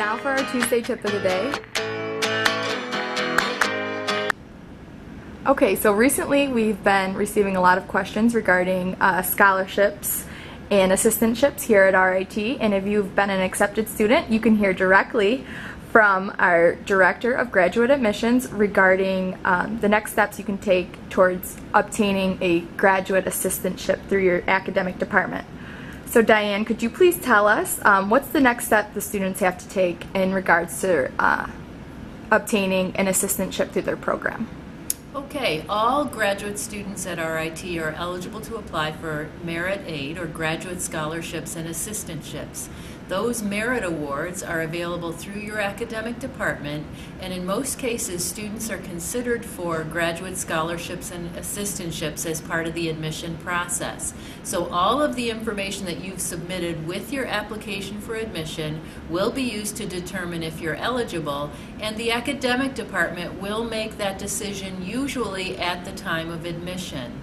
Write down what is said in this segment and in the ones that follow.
now for our Tuesday tip of the day. Okay, so recently we've been receiving a lot of questions regarding uh, scholarships and assistantships here at RIT, and if you've been an accepted student, you can hear directly from our Director of Graduate Admissions regarding um, the next steps you can take towards obtaining a graduate assistantship through your academic department. So Diane, could you please tell us um, what's the next step the students have to take in regards to uh, obtaining an assistantship through their program? Okay, all graduate students at RIT are eligible to apply for merit aid or graduate scholarships and assistantships. Those merit awards are available through your academic department, and in most cases, students are considered for graduate scholarships and assistantships as part of the admission process. So, all of the information that you've submitted with your application for admission will be used to determine if you're eligible, and the academic department will make that decision usually at the time of admission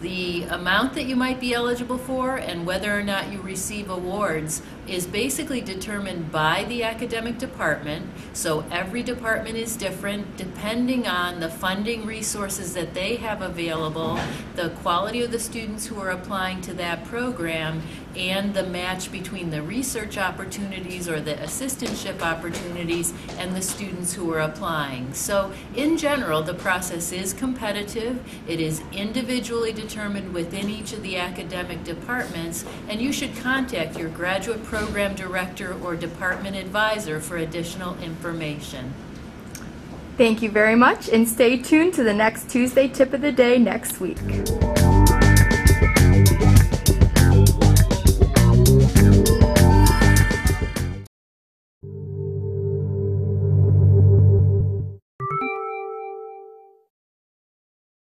the amount that you might be eligible for and whether or not you receive awards is basically determined by the academic department. So every department is different depending on the funding resources that they have available, the quality of the students who are applying to that program, and the match between the research opportunities or the assistantship opportunities and the students who are applying. So in general, the process is competitive. It is individually determined within each of the academic departments, and you should contact your graduate program director or department advisor for additional information. Thank you very much and stay tuned to the next Tuesday tip of the day next week.